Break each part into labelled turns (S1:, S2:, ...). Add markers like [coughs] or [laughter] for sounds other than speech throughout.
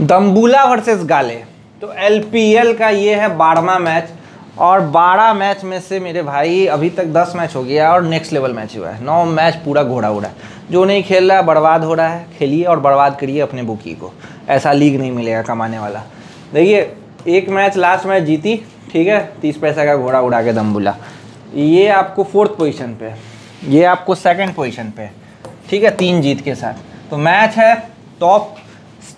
S1: दम्बूला versus गाले। तो LPL का ये है बारहवा मैच और 12 मैच में से मेरे भाई अभी तक 10 मैच हो गया और नेक्स्ट लेवल मैच हुआ है। नौ मैच पूरा घोड़ा उड़ा है। जो नहीं खेल रहा है, बर्बाद हो रहा है, खेलिए और बर्बाद करिए अपने बुकी को। ऐसा लीग नहीं मिलेगा कमाने वाला। देखिए, एक मैच लास्ट मैच जीती, ठीक है? तीस पैसा का घोड़ा उड़ा के दम्बुला। ये आपको फोर्थ पोजीशन पे, ये आपको सेकंड पोजीशन पे, ठीक है? तीन जीत के साथ। तो मैच है टॉप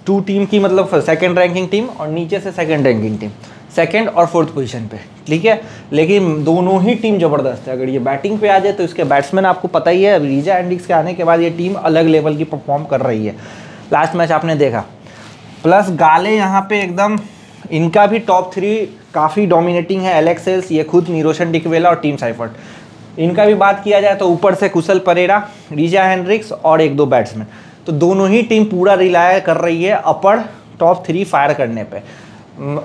S1: टू टीम की मतलब सेकंड रैंकिंग टीम और नीचे से सेकंड रैंकिंग टीम सेकंड और फोर्थ पोजीशन पे, ठीक है? लेकिन दोनों ही टीम ज़बरदस्त है। अगर ये बैटिंग पे आ जाए तो इसके बैट्समैन आपको पता ही है रीजा एंडिक्स के आने के बाद ये टीम अलग लेवल की परफॉर्म कर रही है। लास्ट मैच आपने देखा। प्लस गाले यहाँ पे एकदम, इनका भी टॉप थ्री काफ़ी डोमिनेटिंग है। एलेक्सेल्स ये खुद नीरोशन डिकवेला और टीम साइफर्ट इनका भी बात किया जाए तो ऊपर से कुशल परेरा रीजा हैंड्रिक्स और एक दो बैट्समैन तो दोनों ही टीम पूरा रिलाय कर रही है अपर टॉप थ्री फायर करने पे।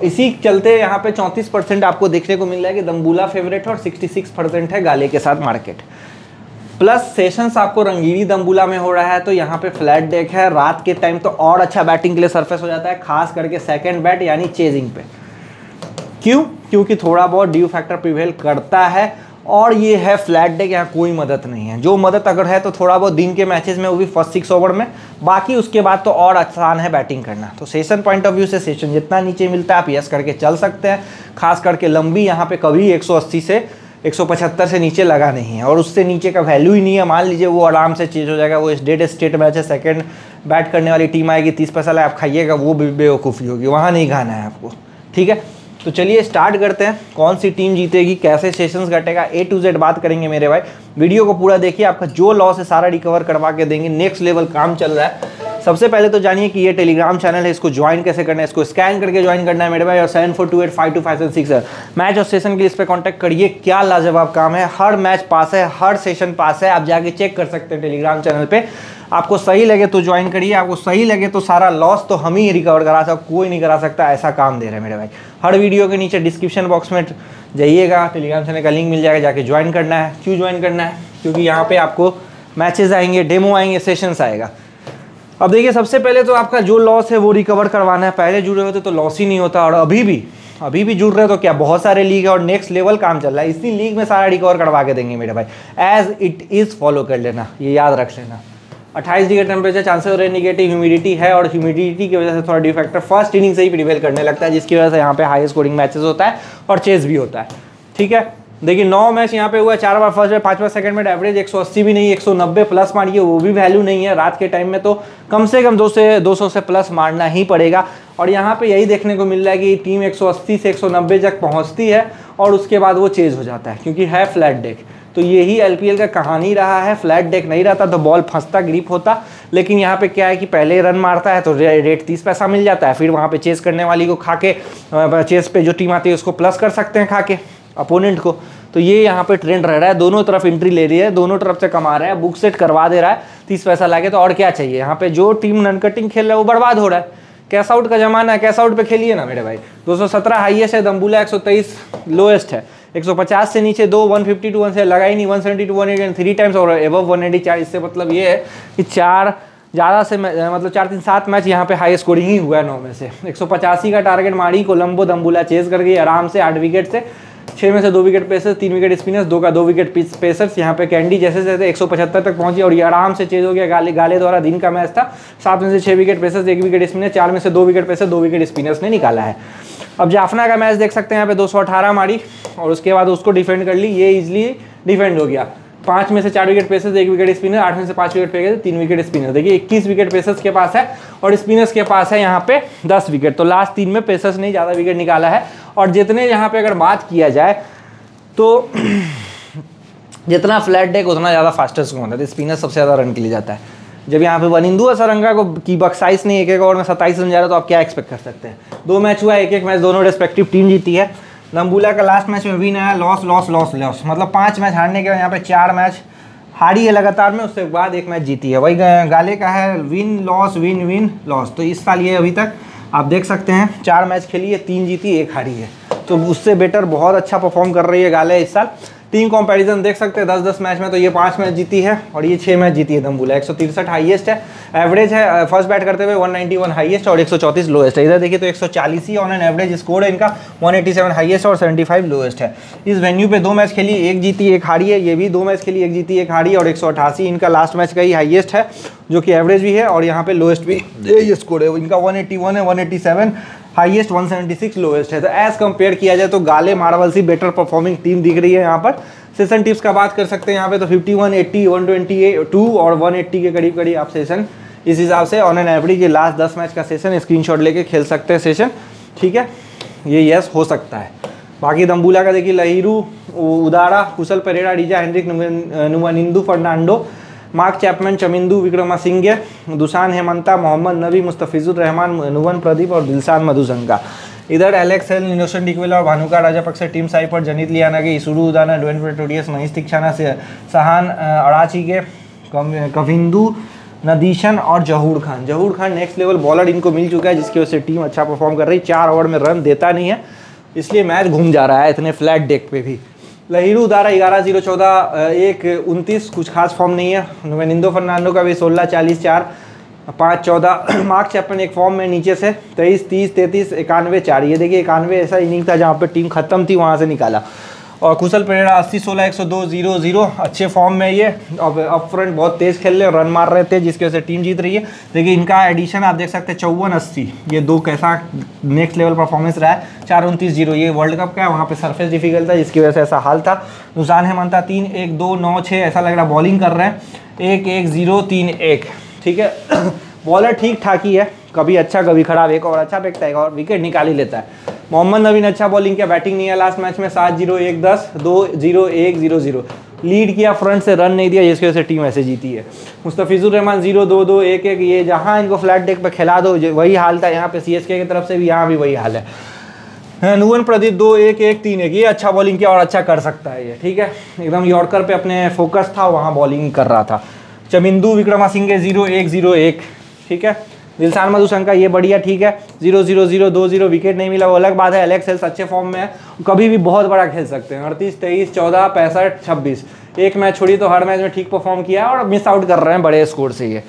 S1: इसी चलते यहाँ पे 34 परसेंट आपको देखने को मिल रहा है कि दम्बूला फेवरेट है और 66 परसेंट है गाले के साथ मार्केट प्लस सेशंस आपको रंगीरी दम्बूला में हो रहा है तो यहाँ पे फ्लैट डेक है। रात के टाइम तो और अच्छा बैटिंग के लिए सरफेस हो जाता है, खास करके सेकेंड बैट यानी चेजिंग पे। क्यों? क्योंकि थोड़ा बहुत ड्यू फैक्टर प्रिवेल करता है। और ये है फ्लैट डे यहाँ कोई मदद नहीं है। जो मदद अगर है तो थोड़ा बहुत दिन के मैचेस में वो भी फ़र्स्ट सिक्स ओवर में। बाकी उसके बाद तो और आसान है बैटिंग करना। तो सेशन पॉइंट ऑफ़ व्यू से सेशन जितना नीचे मिलता है, आप यस करके चल सकते हैं। खास करके लंबी यहाँ पे कभी 180 से 175 से नीचे लगा नहीं है। और उससे नीचे का वैल्यू ही नहीं है। मान लीजिए वो आराम से चेंज हो जाएगा, वो डेड स्टेट मैच है सेकेंड बैट करने वाली टीम आएगी, तीस पैसा लाए, आप खाइएगा, वो बेवकूफ़ी होगी। वहाँ नहीं खाना है आपको। ठीक है? तो चलिए स्टार्ट करते हैं। कौन सी टीम जीतेगी, कैसे सेशंस घटेगा ए टू जेड बात करेंगे मेरे भाई। वीडियो को पूरा देखिए, आपका जो लॉस है सारा रिकवर करवा के देंगे। नेक्स्ट लेवल काम चल रहा है। सबसे पहले तो जानिए कि ये टेलीग्राम चैनल है, इसको ज्वाइन कैसे करना है, इसको स्कैन करके ज्वाइन करना है मेरे भाई, और seven four two eight five two five seven six match और सेशन के लिए इस पर कॉन्टैक्ट करिए, क्या लाजवाब काम है, हर मैच पास है, हर सेशन पास है, आप जाके चेक कर सकते हैं टेलीग्राम चैनल पर आपको सही लगे तो ज्वाइन करिए, आपको सही लगे तो सारा लॉस तो हम ही रिकवर करा सकते, कोई नहीं करा सकता, ऐसा काम दे रहे हैं मेरे भाई। हर वीडियो के नीचे डिस्क्रिप्शन बॉक्स में जाइएगा टेलीग्राम चैनल का लिंक मिल जाएगा, जाके ज्वाइन करना है। क्यों ज्वाइन करना है? क्योंकि यहाँ पे आपको मैचेस आएँगे डेमो आएँगे सेशंस आएगा। अब देखिए, सबसे पहले तो आपका जो लॉस है वो रिकवर करवाना है। पहले जुड़े होते तो लॉस ही नहीं होता और अभी भी अभी भी जुड़ रहे तो क्या? बहुत सारे लीग है और नेक्स्ट लेवल काम चल रहा है। इसी लीग में सारा रिकवर करवा के देंगे मेरे भाई। एज इट इज़ फॉलो कर लेना, ये याद रख लेना। 28 डिग्री टेम्परेचर चांसेस हो रहे निगेटिव ह्यूमिडिटी है और ह्यूमिडिटी की वजह से थोड़ा ड्यू फैक्टर फ़र्स्ट इनिंग से ही प्रिवेल करने लगता है, जिसकी वजह से यहाँ पे हाई स्कोरिंग मैचेस होता है और चेस भी होता है। ठीक है? देखिए, नौ मैच यहाँ पे हुआ, चार बार फ़र्स्ट में पाँच बार सेकंड में एवरेज 180 भी नहीं 190 प्लस मारिए, वो भी वैल्यू नहीं है। रात के टाइम में तो कम से कम दो से 200 से प्लस मारना ही पड़ेगा। और यहाँ पे यही देखने को मिल रहा है कि टीम 180 से 190 तक पहुँचती है और उसके बाद वो चेज हो जाता है, क्योंकि है फ्लैट डेक तो यही एलपीएल का कहानी रहा है फ्लैट डेक नहीं रहता तो बॉल फंसता ग्रिप होता, लेकिन यहाँ पे क्या है कि पहले रन मारता है तो रेट तीस पैसा मिल जाता है, फिर वहाँ पे चेस करने वाली को खा के चेस पे जो टीम आती है, उसको प्लस कर सकते हैं खा के अपोनेंट को। तो ये यहाँ पे ट्रेंड रह रहा है। दोनों तरफ़ एंट्री ले रही है, दोनों तरफ़ से कमा रहा है बुक सेट करवा दे रहा है, तीस पैसा लागे तो और क्या चाहिए? यहाँ पे जो टीम नन कटिंग खेल रहा है, वो बर्बाद हो रहा है। कैश आउट का जमाना है कैश आउट पे खेलिए ना मेरे भाई। 217 हाईएस्ट है दम्बुला 123 लोएस्ट है। 150 से नीचे दो 150 टू वन से लगा ही नहीं 170 टू वन थ्री टाइम्स और एबव 180 चार इससे मतलब ये है कि चार, ज़्यादा से मतलब चार तीन सात मैच यहाँ पे हाई स्कोरिंग ही हुआ है नौ में से। एक सौ पचासी का टारगेट मारी कोलंबो दम्बुला चेज कर गई, आराम से आठ विकेट से। छः में से दो विकेट पेसर्स तीन विकेट स्पिनर्स दो का दो विकेट पेसर्स यहाँ पे कैंडी जैसे जैसे एक सौ पचहत्तर तक पहुँची और ये आराम से चेज हो गया गाले गाले द्वारा दिन का मैच था। सात में से छः विकेट पेसर्स एक विकेट स्पिनर चार में से दो विकेट पेसर दो विकेट स्पिनर्स ने निकाला है। अब जाफना का मैच देख सकते हैं यहाँ पे दो सौ अठारह मारी और उसके बाद उसको डिफेंड कर ली। ये इजिली डिफेंड हो गया। पाँच में से चार विकेट पेसर्स एक विकेट स्पिनर आठ में से पाँच विकेट पे तीन विकेट स्पिनर देखिए, इक्कीस विकेट पेसर्स के पास है और स्पिनर्स के पास है यहाँ पे दस विकेट तो लास्ट तीन में पेसर्स ने ज़्यादा विकेट निकाला है और जितने यहाँ पे अगर बात किया जाए तो [clears throat] जितना फ्लैट डेक उतना ज़्यादा फास्टेस्ट होता है? स्पिनर सबसे ज़्यादा रन के लिए जाता है। जब यहाँ पे वन वनिंदु असरंगा को, की बक्साइस नहीं एक एक ओवर में सत्ताईस रन जा रहा तो आप क्या एक्सपेक्ट कर सकते हैं? दो मैच हुआ एक एक मैच दोनों रेस्पेक्टिव टीम जीती है। नंबूला का लास्ट मैच में विन आया लॉस लॉस लॉस लॉस मतलब पाँच मैच हारने के बाद यहाँ पे चार मैच हारी है लगातार में, उसके बाद एक मैच जीती है। वही गाले का है win loss win win loss तो इस साल ये अभी तक आप देख सकते हैं, चार मैच खेली है, तीन जीती, एक हारी है। तो उससे बेटर बहुत अच्छा परफॉर्म कर रही है गाले इस साल। टीम कंपैरिजन देख सकते हैं। दस दस मैच में तो ये पाँच मैच जीती है और ये छह मैच जीती है दम्बुला। एक सौ तिरसठ हाइएस्ट है। एवरेज है फ़र्स्ट बैट करते हुए 191 हाईएस्ट और 134 लोएस्ट है। इधर देखिए तो 140 ही ऑन एन एवरेज स्कोर है इनका। 187 हाईएस्ट और 75 लोएस्ट है। इस वेन्यू पे दो मैच खेली एक जीती एक हारी है। ये भी दो मैच खेली एक जीती एक हारी और एक सौ अठासी इनका लास्ट मैच का ही हाइएस्ट है जो कि एवरेज भी है और यहाँ पे लोएस्ट भी। ये स्कोर है। इनका वन है वन हाईएस्ट 176 लोएस्ट है। तो एज कंपेयर किया जाए तो गाले मार्वल सी बेटर परफॉर्मिंग टीम दिख रही है यहाँ पर। सेशन टिप्स का बात कर सकते हैं यहाँ पे तो 51, 80, 128, और 180 के करीब करीब आप सेशन इस हिसाब से ऑन एन एवरेज ये लास्ट 10 मैच का सेशन स्क्रीनशॉट लेके खेल सकते हैं सेशन ठीक है? ये यस हो सकता है। बाकी दम्बूला का देखिए Lahiru Udara Kusal Perera डीजा Hendricks Nuwanidu Fernando Mark Chapman, Chamindu, Wickramasinghe Dushan Hemantha, Mohammad Nabi, Mustafizur Rahman, Nuwan Pradeep और दिलसान मधुशंका इधर एलेक्स एल इनोसेंट डिकवेला और भानुका राजापक्ष टीम साई पर जनित लियाना के इसुरु उदाना डोन प्रेटोडियस महेश तिक्षाना से सहान अड़ाची के कविंदु, नदीशन और Zahoor Khan. Zahoor Khan next level bowler इनको मिल चुका है, जिसकी वजह से टीम अच्छा परफॉर्म कर रही है। चार ओवर में रन देता नहीं है, इसलिए मैच घूम जा रहा है इतने फ्लैट डेक पे भी। लहीरू दारा ग्यारह ज़ीरो चौदह एक उनतीस, कुछ खास फॉर्म नहीं है। नवेनिंदो फर्नांडो का भी सोलह, चालीस, चार, पाँच, चौदह [clears throat] मार्क चैपन एक फॉर्म में नीचे से, तेईस, तीस, तैंतीस, इक्यानवे, चार। ये देखिए, इक्यानवे ऐसा इनिंग था जहाँ पर टीम खत्म थी, वहाँ से निकाला। और कुशल परेरा अस्सी सोलह, एक सौ दो, ज़ीरो ज़ीरो। अच्छे फॉर्म में ये। अब अप फ्रंट बहुत तेज़ खेल रहे रन मार रहे थे, जिसकी वजह से टीम जीत रही है। देखिए, इनका एडिशन आप देख सकते हैं, चौवन अस्सी। ये दो कैसा नेक्स्ट लेवल परफॉर्मेंस रहा है। चार उनतीस, ज़ीरो। ये वर्ल्ड कप का है, वहाँ पे सरफेस डिफ़िकल्ट था, जिसकी वजह से ऐसा हाल था। नुकसान हेमंता तीन एक दो नौ छः ऐसा लग रहा बॉलिंग कर रहे हैं। एक एक, ज़ीरो, तीन एक। ठीक है? बॉलर ठीक ठाक ही है। कभी अच्छा कभी खराब। एक और अच्छा फेंकता है और विकेट निकाल ही लेता है। मोहम्मद नवीन अच्छा बॉलिंग किया बैटिंग नहीं है लास्ट मैच में सात ज़ीरो एक दस, दो ज़ीरो एक ज़ीरो ज़ीरो। लीड किया फ्रंट से रन नहीं दिया, जिसकी वजह से टीम ऐसे जीती है। मुस्तफिजुर रहमान ज़ीरो, दो दो, एक एक, ये जहाँ इनको फ्लैट डेक पर खिला दो वही हाल था, यहाँ पे सी की तरफ़ से भी यहाँ भी वही हाल है। नुवन प्रदीप, दो, एक एक, तीन, एक, ये अच्छा बॉलिंग किया और अच्छा कर सकता है ये, ठीक है? एकदम यॉर्कर पे अपने फोकस था, वहाँ बॉलिंग कर रहा था। चमिंदू विक्रमा सिंह ज़ीरो, एक ज़ीरो, एक, ठीक है? दिलसान मधुशंका, ये बढ़िया, ठीक है। ज़ीरो ज़ीरो ज़ीरो, दो, ज़ीरो, विकेट नहीं मिला, वो अलग बात है एलेक्स हेल्स अच्छे फॉर्म में है। कभी भी बहुत बड़ा खेल सकते हैं। अड़तीस, तेईस, चौदह, पैंसठ, छब्बीस। एक मैच छोड़ी तो हर मैच में ठीक परफॉर्म किया और मिस आउट कर रहे हैं बड़े स्कोर से ये।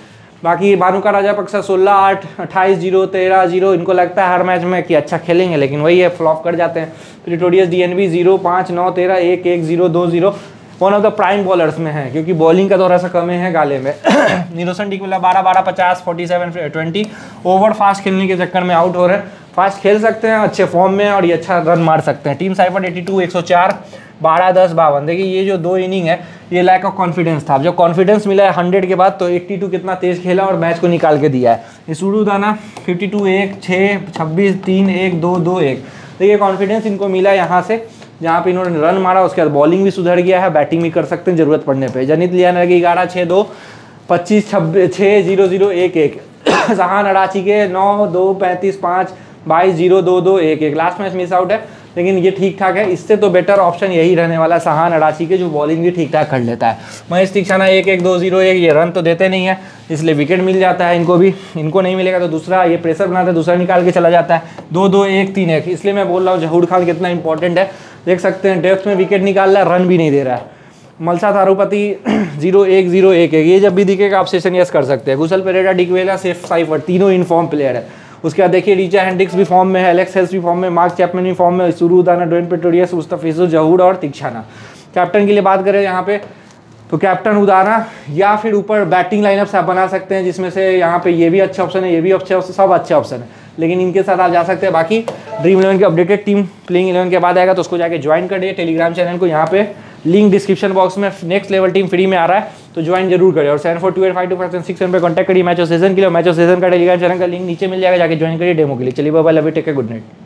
S1: बाकी भानुका राजा पक्षा सोलह, आठ, अट्ठाईस, ज़ीरो, तेरह, ज़ीरो, इनको लगता है हर मैच में कि अच्छा खेलेंगे, लेकिन वही है फ्लॉप कर जाते हैं। Pretorius D N B zero, पाँच, नौ, तेरह, एक एक, ज़ीरो, दो, zero. One of the prime bowlers में है, क्योंकि बॉलिंग का थोड़ा सा कम है गाले में। [clears throat] नीरोसन डिकविला बारह बारह, पचास forty seven twenty over fast खेलने के चक्कर में आउट हो रहे हैं। फास्ट खेल सकते हैं, अच्छे फॉर्म में और ये अच्छा रन मार सकते हैं। टीम साइफर एटी टू एक सौ चार, बारह, दस, बावन। देखिए, ये जो दो इनिंग है, ये लैक ऑफ़ कॉन्फिडेंस था। जब कॉन्फिडेंस मिला है हंड्रेड के बाद तो एट्टी टू कितना तेज खेला और मैच को निकाल के दिया है। ये शुरू दाना फिफ्टी टू एक छः छब्बीस, तीन, एक, दो दो, एक। देखिए कॉन्फिडेंस इनको मिला यहाँ से। जहाँ पे इन्होंने रन मारा, उसके बाद बॉलिंग भी सुधर गया है बैटिंग भी कर सकते हैं ज़रूरत पड़ने पे। जनित लिया लगी ग्यारह छः दो, पच्चीस, छब्बीस छः ज़ीरो ज़ीरो, एक एक। [coughs] जहान अड़ाची के नौ, दो, पैंतीस, पाँच, बाईस, ज़ीरो, दो दो, एक एक। लास्ट मैच मिस आउट है, लेकिन ये ठीक ठाक है। इससे तो बेटर ऑप्शन यही रहने वाला है सहान अड़ाची के, जो बॉलिंग भी ठीक ठाक कर लेता है। महेश तीक्षाना एक एक, दो, ज़ीरो, एक, ये रन तो देते नहीं है, इसलिए विकेट मिल जाता है इनको भी। इनको नहीं मिलेगा तो दूसरा ये प्रेशर बनाता है, दूसरा निकाल के चला जाता है। दो दो, एक, तीन, एक। इसलिए मैं बोल रहा हूँ, जहूर खान कितना इंपॉर्टेंट है। देख सकते हैं डेप्थ में विकेट निकाल रहा है रन भी नहीं दे रहा है। मलसा थारूपति ज़ीरो [clears throat] एक ज़ीरो एक एक ये जब भी दिखेगा, आप सेशन यस कर सकते हैं। गुसल पेरेडा डिकवेला सेफ़ साइफर तीनों इन फॉर्म प्लेयर है। उसके बाद देखिए रीचा हैंडिक्स भी फॉर्म में है एलेक्स हेल्स भी फॉर्म में मार्क चैपमैन भी फॉर्म में उदाना डोइन पेटोरियस मुस्तफिजुर जहूर और तिक्षाना कैप्टन के लिए बात करें यहाँ पे तो कैप्टन उदाना, या फिर ऊपर बैटिंग लाइनअप आप बना सकते हैं, जिसमें से यहाँ पे ये भी अच्छा ऑप्शन है, ये भी अच्छा सब अच्छे ऑप्शन है। लेकिन इनके साथ आप जा सकते हैं। बाकी ड्रीम इलेवन की अपडेटेड टीम प्लेइंग इलेवन के बाद आएगा तो उसको जाके ज्वाइन कर दिए टेलीग्राम चैनल को यहाँ पे लिंक डिस्क्रिप्शन बॉक्स में नेक्स्ट लेवल टीम फ्री में आ रहा है तो ज्वाइन ज़रूर करें। और seven four two eight five two five six पर कॉन्टैक्ट करिए। मैच ऑफ़ सीज़न के लिए मैच ऑफ़ सीज़न का टेलीग्राम चैनल का लिंक नीचे मिल जाएगा, जाके ज्वाइन करिए डेमो के लिए। चलिए बाबा लवी टेक गुड नाइट